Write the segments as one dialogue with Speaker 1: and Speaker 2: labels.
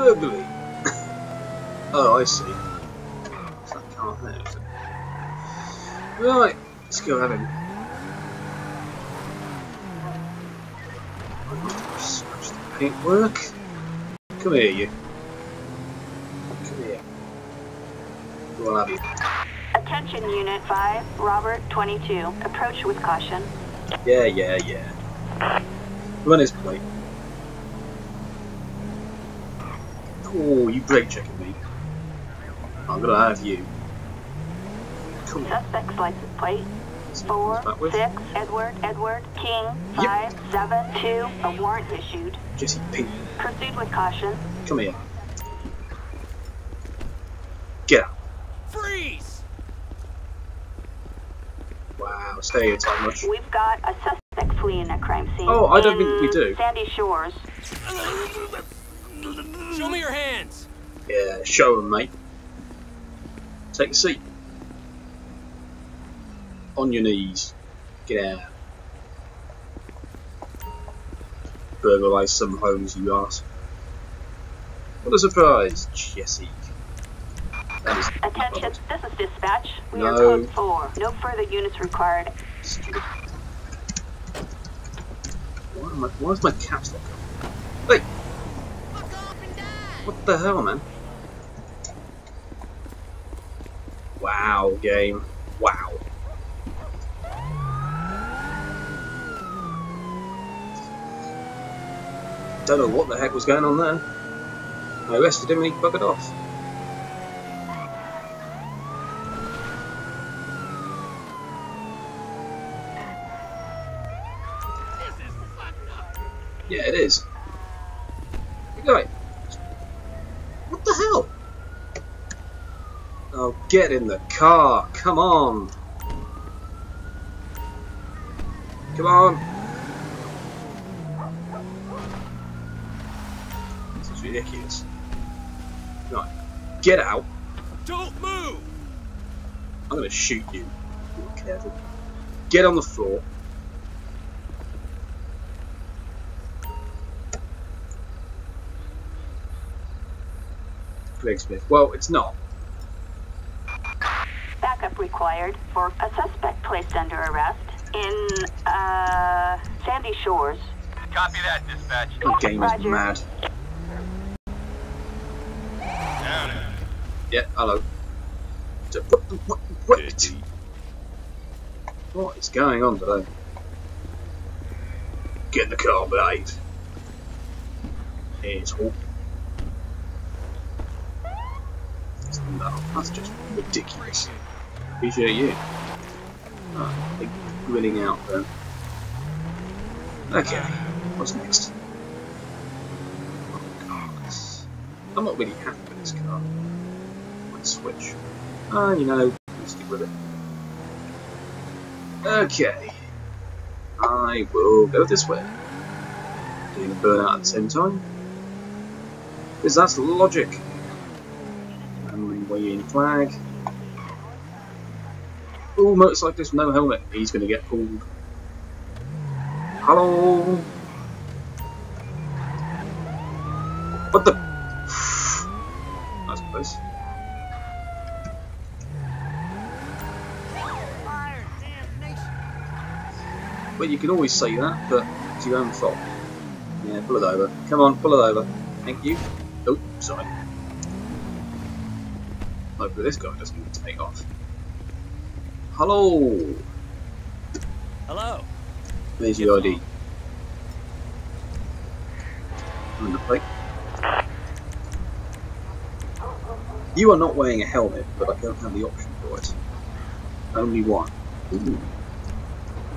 Speaker 1: burglary. oh, I see. It's that car there? Right, let's go have him. Scratch the paintwork. Come here, you. Come here. We'll have you.
Speaker 2: Attention Unit 5, Robert 22. Approach with caution.
Speaker 1: Yeah, yeah, yeah. Run his plate. Oh, you brake checking me. I'm gonna have you. Come on.
Speaker 2: Suspect's license plate.
Speaker 1: Let's
Speaker 2: 4,
Speaker 1: he's back with.
Speaker 2: 6, Edward, Edward, King,
Speaker 1: Yep.
Speaker 2: 7, 2. A warrant issued.
Speaker 1: Jesse Pink.
Speaker 2: Proceed with caution.
Speaker 1: Come here. Get out.
Speaker 3: Freeze!
Speaker 1: Wow, stay here too much.
Speaker 2: We've got a suspect fleeing a crime scene.
Speaker 1: Oh, I don't think we do.
Speaker 2: Sandy Shores.
Speaker 3: Show me your hands!
Speaker 1: Yeah, show him, mate. Take a seat. On your knees. Get out. Burglarise some homes, you ass. What a surprise, Jesse.
Speaker 2: Attention, this is dispatch. We are code 4. No further units required.
Speaker 1: stupid. Why, am I, why is my caps lock? Hey! The hell, man? Wow, game. Wow. Don't know what the heck was going on there. I arrested him and he buggered off. Yeah, it is. Right. What the hell? Oh, get in the car. Come on. Come on. This is ridiculous. Right. Get out.
Speaker 3: Don't move!
Speaker 1: I'm going to shoot you. Be careful. Get on the floor. Greg Smith. Well, it's not.
Speaker 2: Backup required for a suspect placed under arrest in, uh, Sandy Shores.
Speaker 3: Copy that, dispatch.
Speaker 1: The game is
Speaker 2: Roger.
Speaker 1: mad.
Speaker 3: Down it.
Speaker 1: Yeah, hello. So, What, what, what, what is going on today? Get in the car, Blade. Here's all. No, that's just ridiculous. Appreciate you. Ah, big grinning out there. Okay, what's next? Oh. I'm not really happy with this car. Might switch. Ah, you know, I'll stick with it. Okay. I will go this way. Doing a burnout at the same time. Because that's logic. And waving flag. Oh, motorcyclist, no helmet. He's going to get pulled. Hello? What the? That's close. Well, you can always say that, but it's your own fault. Yeah, pull it over. Come on, pull it over. Thank you. Oh, sorry. Hopefully this guy doesn't take off. Hello!
Speaker 3: Hello.
Speaker 1: There's your ID. And the plate. You are not wearing a helmet, but I don't have the option for it. Only one. Ooh.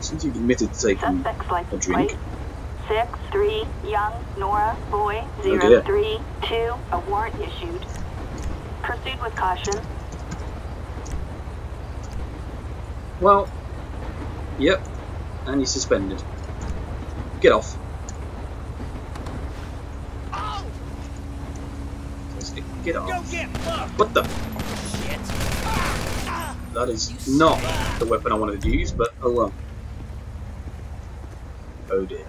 Speaker 1: Since you've admitted to taking
Speaker 2: Suspect's
Speaker 1: a
Speaker 2: license
Speaker 1: drink,
Speaker 2: plate. Six, three, young, Nora, boy,
Speaker 1: Oh,
Speaker 2: zero,
Speaker 1: dear.
Speaker 2: three, two. A warrant issued. Proceed with caution.
Speaker 1: Well, yep, and you're suspended. Get off. Get off. What the? That is not the weapon I wanted to use, but oh well. Oh dear.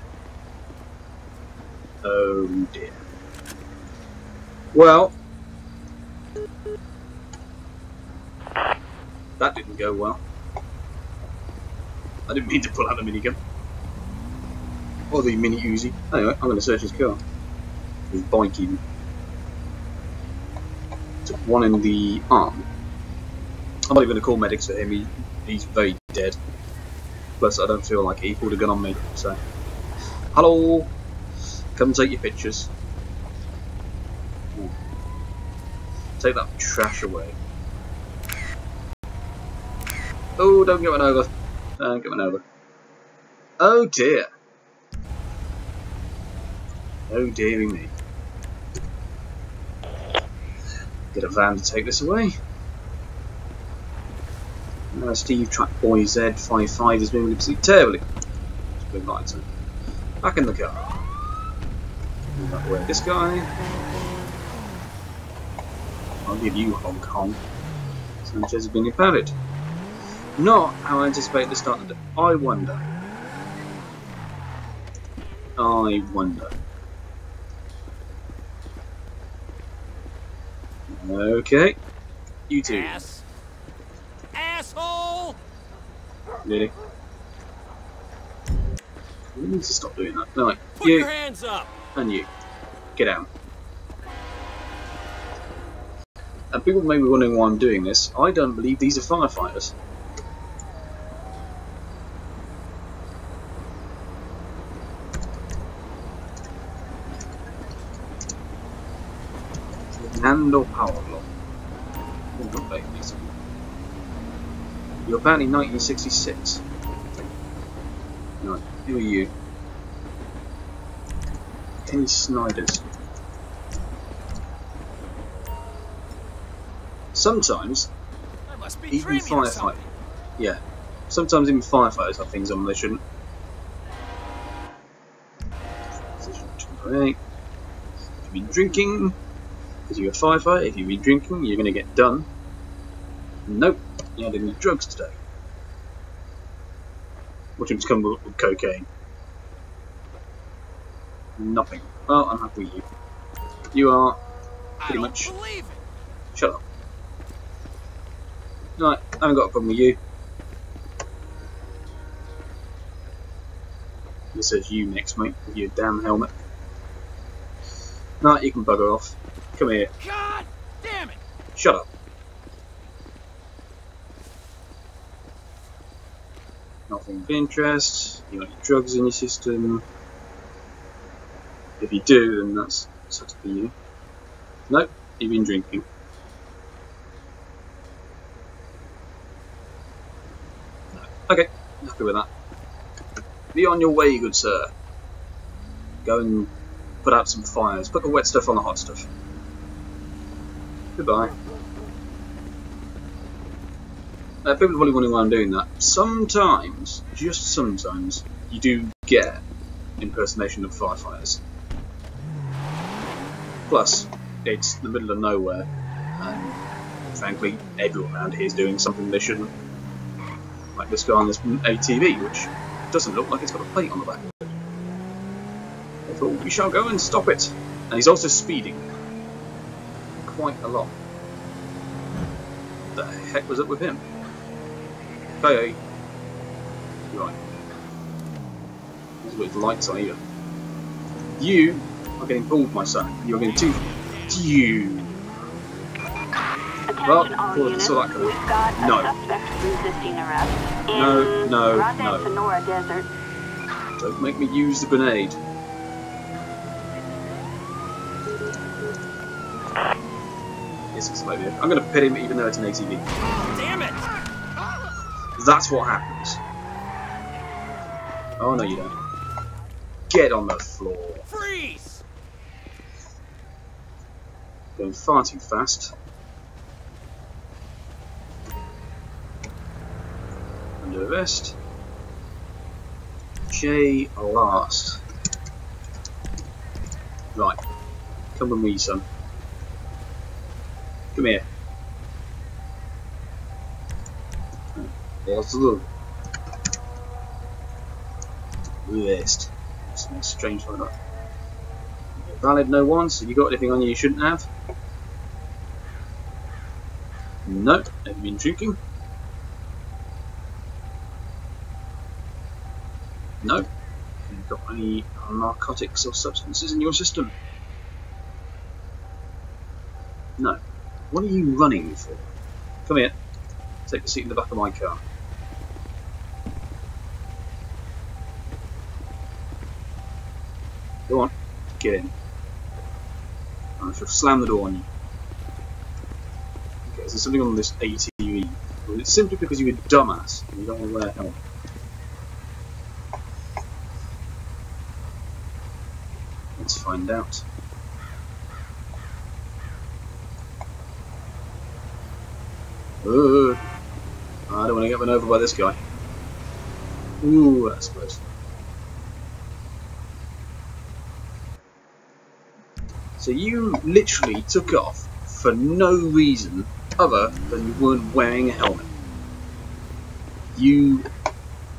Speaker 1: Oh dear. Well, that didn't go well. I didn't mean to pull out the minigun. Or the mini Uzi. Anyway, I'm going to search his car. His bike even. Took one in the arm. I'm not even going to call medics for him. He, he's very dead. Plus, I don't feel like he pulled a gun on me. So, hello. Come take your pictures. Take that trash away. Oh, don't get one over. Don't get over. Oh dear. Oh dearie me. Get a van to take this away. Uh, Steve Track Boy Z55 is moving absolutely terribly. On. Back in the car. This guy. I'll give you Hong Kong. Sanchez has been impounded. Not how I anticipate the start of the day. I wonder. I wonder. Okay. You two.
Speaker 3: Ass. Asshole!
Speaker 1: Really? We need to stop doing that. No, like,
Speaker 3: Put
Speaker 1: you
Speaker 3: your hands up!
Speaker 1: and you. Get out. And people may be wondering why I'm doing this. I don't believe these are firefighters. Nando Paolo. Hold on, baby. You're apparently 1966. Right, who are you? Kenny Snyders. Sometimes,
Speaker 3: I must be
Speaker 1: even firefighters, yeah, sometimes even firefighters have things on they shouldn't. Position 28. If you've been drinking, because you're a firefighter, if you've been drinking, you're going to get done. Nope, you had any drugs today. Watch him come with with cocaine. Nothing. Well, I'm happy with you. You are pretty much. Shut up. No, I haven't got a problem with you. This says you next, mate, with your damn helmet. Right, you can bugger off. Come here.
Speaker 3: God damn it!
Speaker 1: Shut up. Nothing of interest. You got any drugs in your system? If you do, then that's sucks for you. Nope, you've been drinking. No. Okay, happy with that. Be on your way, good sir. Go and put out some fires. Put the wet stuff on the hot stuff. Goodbye. Uh, people are probably wondering why I'm doing that. Sometimes, just sometimes, you do get impersonation of firefighters. Plus, it's the middle of nowhere, and frankly, everyone around here is doing something they shouldn't. Like this guy on this ATV, which doesn't look like it's got a plate on the back. I thought, we shall go and stop it. And he's also speeding. Quite a lot. The heck was up with him? Okay. Right. With lights on here. You are getting pulled, my son. You're getting too. You. Well,
Speaker 2: all units.
Speaker 1: so that could-
Speaker 2: We've got a
Speaker 1: No.
Speaker 2: suspect resisting arrest in
Speaker 1: No, no, no.
Speaker 2: Desert.
Speaker 1: Don't make me use the grenade. Maybe. I'm going to pit him even though it's an ATV.
Speaker 3: Damn it!
Speaker 1: That's what happens. Oh no, you don't. Get on the floor.
Speaker 3: Freeze!
Speaker 1: Going far too fast. Under arrest. J last. Right. Come with me, son. Come here. There's the look. Arrest. Something strange that. Valid no ones. Have you got anything on you you shouldn't have? No. Have been drinking? No. Have you got any narcotics or substances in your system? No. What are you running for? Come here. Take a seat in the back of my car. Go on. Get in. I shall slam the door on you. Okay, is there something on this ATV? Well, it's simply because you're a dumbass and you don't want to wear a helmet. Let's find out. Uh, I don't want to get run over by this guy. Ooh, that's close. So you literally took off for no reason other than you weren't wearing a helmet. You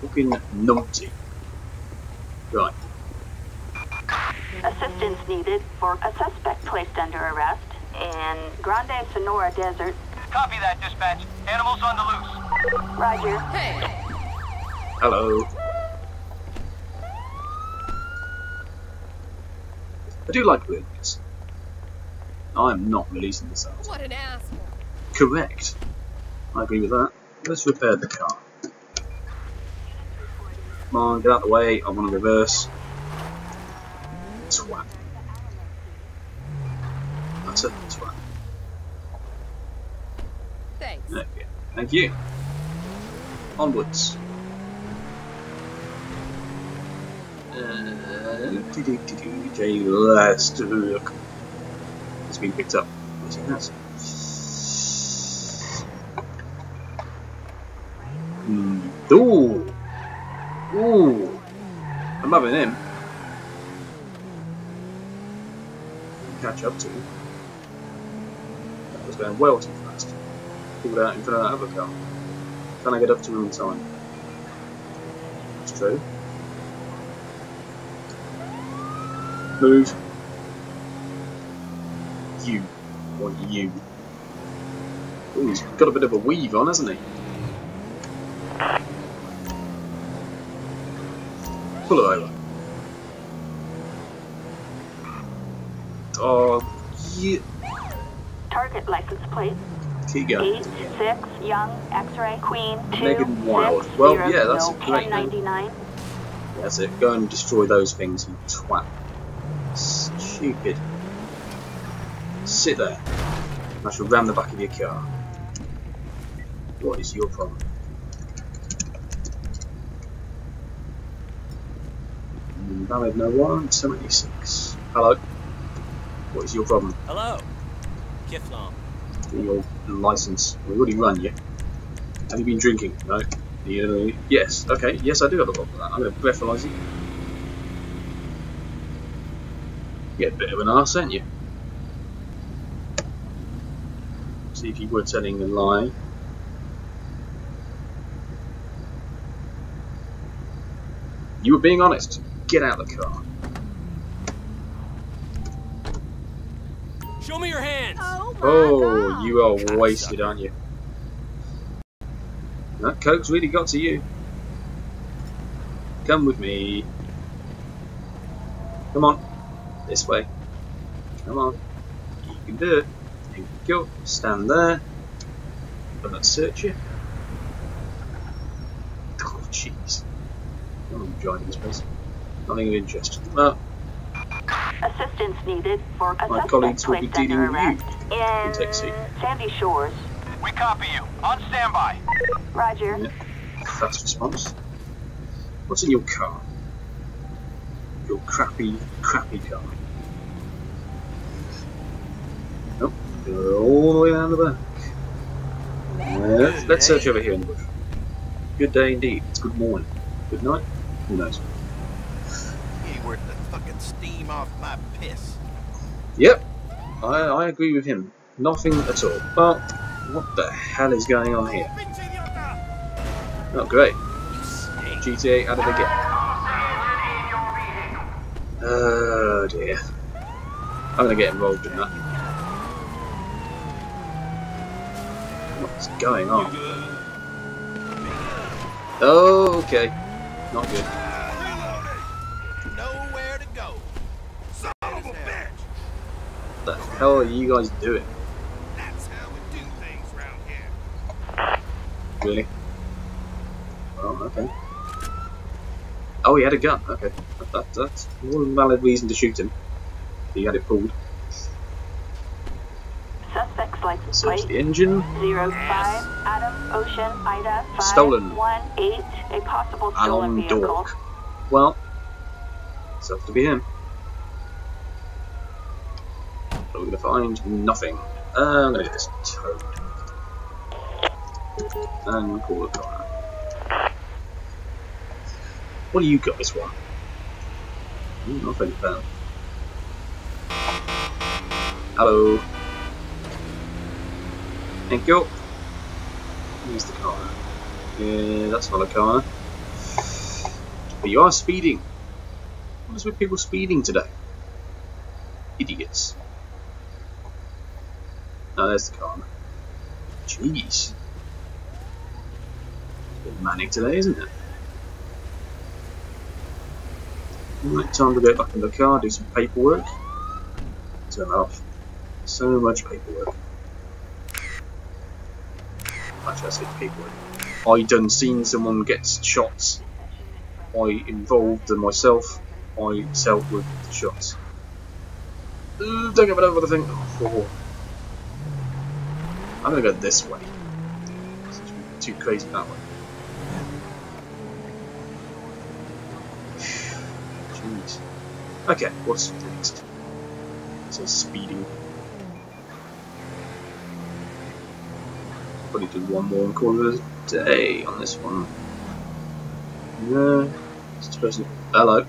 Speaker 1: fucking numpty. Right.
Speaker 2: Assistance needed for a suspect placed under arrest in Grand Senora Desert.
Speaker 3: Copy that, dispatch. Animals on the loose.
Speaker 2: Roger.
Speaker 1: Hello. I do like doing this. I am not releasing this out.
Speaker 4: What an asshole.
Speaker 1: Correct. I agree with that. Let's repair the car. Come on, get out of the way. I want to reverse. Twat. That's a twat.
Speaker 4: Thanks.
Speaker 1: Okay. Thank you. Onwards. Uh, last look. It's been picked up. Yes, it has. Hmm. Ooh. Ooh. I'm having him. Catch up to. That was going well Pulled out in front of that other car. Can I get up to him in time? That's true. Move. You. Or you. Ooh, he's got a bit of a weave on, hasn't he? Pull it over. Oh, yeah.
Speaker 2: Target license plate.
Speaker 1: Keep going.
Speaker 2: Eight six Young X-ray Queen two
Speaker 1: Megan Wild.
Speaker 2: six,
Speaker 1: Well,
Speaker 2: zero,
Speaker 1: yeah, that's
Speaker 2: zero,
Speaker 1: a great name.
Speaker 2: 1099.
Speaker 1: That's it. Go and destroy those things, you twat. Stupid. Sit there. I shall ram the back of your car. What is your problem? Mm, Valid no warrant, 76. Hello. What is your problem?
Speaker 3: Hello.
Speaker 1: Your license. We already run you. Have you been drinking? No. Yes. Okay. Yes, I do have a problem with that. I'm going to breathalyze you. Get a bit of an arse, ain't you? See if you were telling a lie. You were being honest. Get out of the car.
Speaker 4: Oh
Speaker 1: you are wasted, aren't you? That coke's really got to you. Come with me. Come on. This way. Come on. You can do it. You. Stand there. But let's search you. Oh, jeez. I'm driving this place. Nothing of interest. Well,
Speaker 2: Assistance needed for
Speaker 1: My colleagues will be dealing with you.
Speaker 2: Arrest in
Speaker 1: Take.
Speaker 2: Sandy Shores.
Speaker 3: We copy you. On standby.
Speaker 2: Roger.
Speaker 1: Yeah. Fast response. What's in your car? Your crappy, crappy car. Nope. Go all the way down the back. Yeah, let's, let's search over here in the bush. Good day indeed. It's good morning. Good night. Who knows?
Speaker 5: He ain't worth the fucking steam off my piss.
Speaker 1: Yep. I, I agree with him. Nothing at all. But what the hell is going on here? Oh, great. GTA at it again. Oh dear. I'm gonna get involved in that. What's going on? Okay. Not good.
Speaker 5: Nowhere to go. Son of a bitch!
Speaker 1: What the hell are you guys doing?
Speaker 5: That's how we do things round here.
Speaker 1: Really? Oh, okay. Oh, he had a gun. Okay. That, that, that's one valid reason to shoot him. He had it pulled.
Speaker 2: Suspect's license
Speaker 1: Search
Speaker 2: plate
Speaker 1: the engine.
Speaker 2: zero five Adam Ocean Ida five
Speaker 1: Stolen.
Speaker 2: one eight. A possible stolen
Speaker 1: Alan
Speaker 2: vehicle.
Speaker 1: Dork. Well, it's have to be him. What are we going to find? Nothing. Uh, I'm going to get this towed. And call the car. What do you got guys want? Hmm, Nothing found. Hello. Thank you. Here's the car. Yeah, that's not a car. But you are speeding. What is with people speeding today? Idiots. Oh, there's the car. Jeez. It's a bit manic today, isn't it? Right, time to go back in the car, do some paperwork. Turn off. So much paperwork. Actually, I say paperwork. I done seen someone get shot. I involved in myself. I self with the shots. Uh, don't get the thing. Oh. I'm gonna go this way. Too crazy that way. Jeez. Okay, what's next? Says speeding. Probably do one more and call it a day on this one. No, it's person. Hello.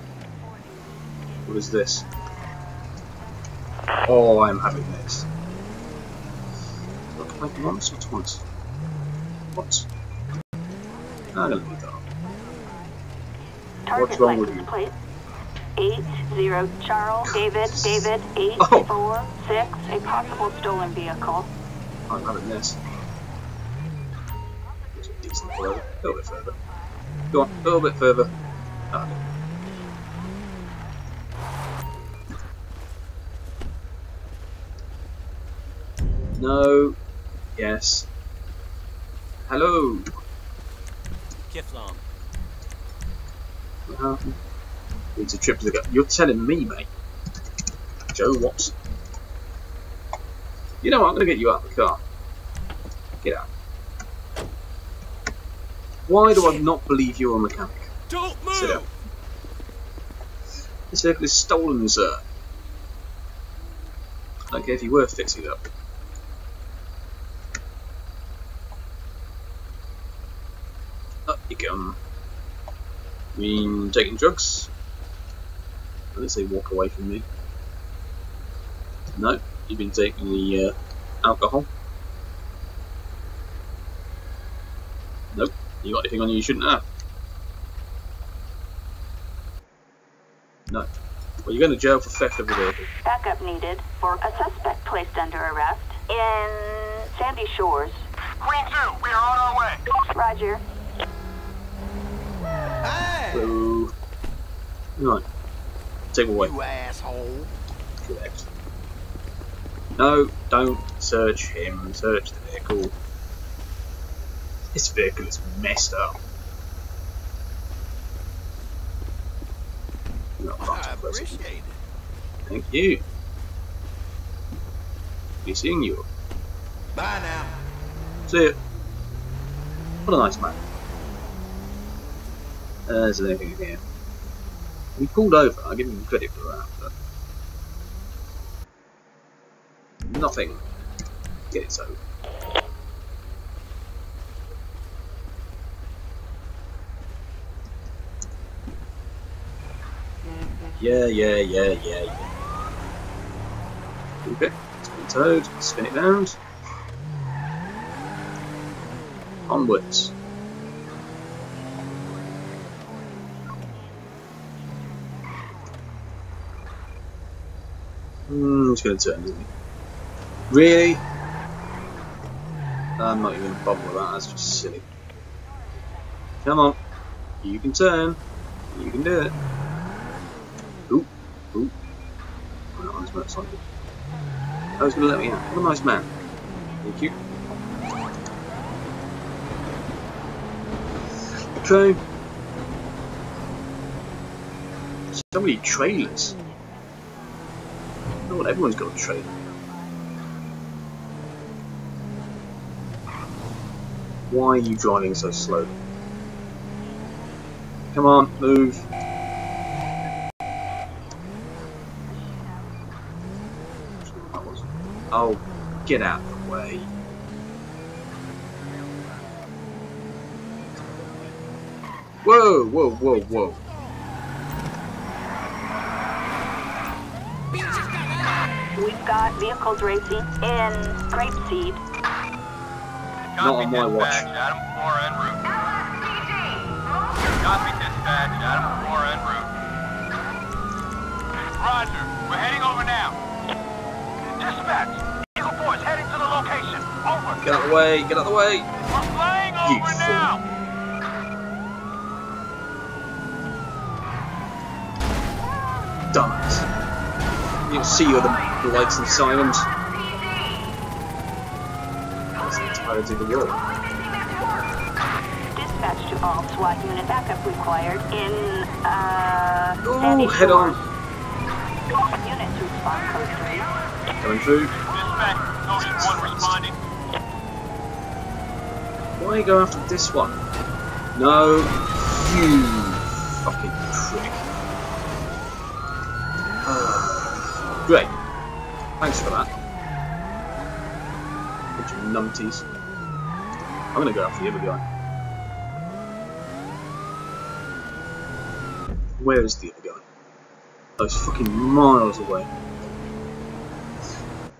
Speaker 1: What is this? Oh, I'm having this. Like once or twice. What? I'm gonna leave that.
Speaker 2: Target
Speaker 1: What's wrong with you?
Speaker 2: eight zero Charles David David eight
Speaker 1: Oh.
Speaker 2: four six. A possible stolen vehicle.
Speaker 1: I'm having this. It's a decent further. A little bit further. Go on, a little bit further. Ah, no. Yes. Hello.
Speaker 3: Kiflam.
Speaker 1: What uh-huh. happened? It's a trip to the gut. You're telling me, mate. Joe Watson. You know what? I'm going to get you out of the car. Get out. Why do I not believe you're a mechanic?
Speaker 3: Don't
Speaker 1: Sit down. This vehicle is stolen, sir. I don't care if you were fixing it. Up you come. You mean taking drugs? I didn't say walk away from me. No, you've been taking the uh, alcohol. Nope, you got anything on you you shouldn't have. No. Well, you're going to jail for theft of a vehicle.
Speaker 2: Backup needed for a suspect placed under arrest in Sandy Shores.
Speaker 3: Queen 2, we are on our way.
Speaker 2: Roger.
Speaker 5: Hey!
Speaker 1: So, right. Take away.
Speaker 5: You asshole.
Speaker 1: Correct. No, don't search him. Search the vehicle. This vehicle is messed up.
Speaker 5: I appreciate it.
Speaker 1: Thank you. Be seeing you.
Speaker 5: Bye now.
Speaker 1: See ya. What a nice man. Uh, is there anything in here? We pulled over, I give him credit for that, but... Nothing. Get it so. Yeah, yeah, yeah, yeah, yeah. Okay, it's been towed, spin it round. Onwards. Hmm, he's going to turn, isn't he? Really? I'm not even going to bother with that, that's just silly. Come on. You can turn. You can do it. Ooh. Ooh. I'm not on his motorcycle. I was going to let me out. What a nice man. Thank you. Okay. So many trailers. Everyone's got a trailer. Why are you driving so slow? Come on, move. Oh, get out of the way. Whoa, whoa, whoa, whoa.
Speaker 2: We've got vehicles racing in Grapeseed.
Speaker 1: Not on my watch.
Speaker 3: dispatch, Adam 4 en route. Copy dispatch, Adam 4 en route. Roger, we're heading over now. Dispatch, Eagle 4 is heading to the location. Over.
Speaker 1: Get out of the way, get out of the way.
Speaker 3: We're flying
Speaker 1: You
Speaker 3: over
Speaker 1: fool.
Speaker 3: now.
Speaker 1: Dumbass. You can see all the lights and sirens. That's the entirety of the world.
Speaker 2: Dispatch to all SWAT unit backup required in, uh,
Speaker 1: Oh, head on.
Speaker 2: Shores. Units respond code 3.
Speaker 1: Coming through.
Speaker 3: Dispatch, Ocean 1 responding.
Speaker 1: Why go after this one? No, you fucking prick. Ah, Great. Thanks for that. Bunch of numpties. I'm gonna go after the other guy. Where is the other guy? Oh, he's fucking miles away.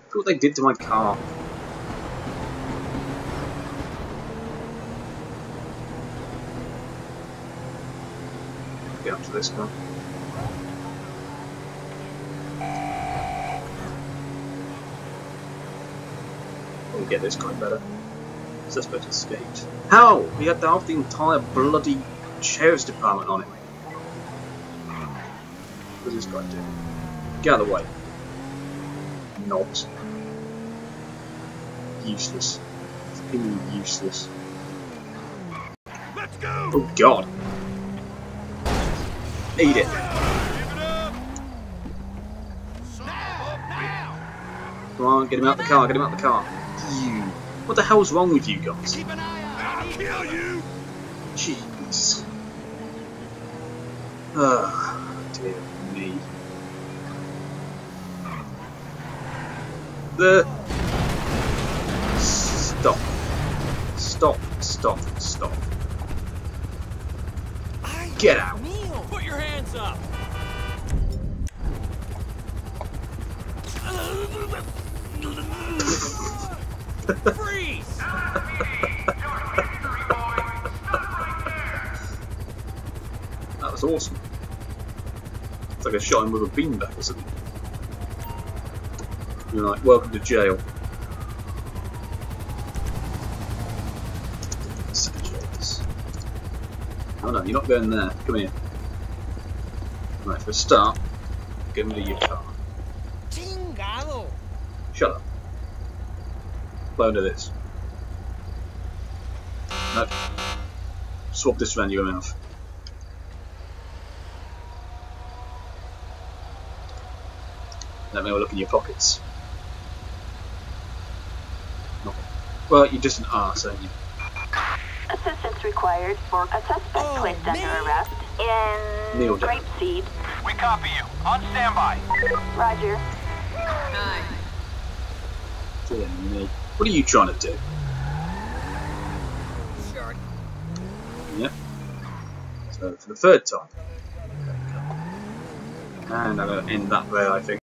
Speaker 1: Look what they did to my car. Get to this guy. Get this guy better. Suspect escaped. How? He had half the entire bloody sheriff's department on him. What does this guy do? Get out of the way. Knobs. Useless. Fucking useless.
Speaker 5: Let's go!
Speaker 1: Oh god. Eat it. Come on, get him out the car, get him out the car. You. What the hell's wrong with you guys?
Speaker 5: Keep an eye out! I'll kill you!
Speaker 1: Jeez. Ah, dear me. The. Stop. Stop, stop, stop. Get out.
Speaker 4: Put your hands up. Freeze!
Speaker 1: That was awesome. It's like I shot him with a beanbag or something. You're like, welcome to jail. Savages. Oh no, you're not going there. Come here. Right, for a start, get me of your car.
Speaker 4: Chingado.
Speaker 1: Shut up. Blow into this. No. Swap this around your mouth. Let me have a look in your pockets. Nothing. Well, you're just an arse, aren't you?
Speaker 2: Assistance required for a suspect
Speaker 4: Oh,
Speaker 2: placed under arrest in
Speaker 1: Kneel down.
Speaker 2: Grapeseed.
Speaker 3: We copy you. On standby.
Speaker 2: Roger.
Speaker 1: Dear me. What are you trying to do?
Speaker 4: Sure.
Speaker 1: Yep. So, for the third time. And I'm going to end that there, I think.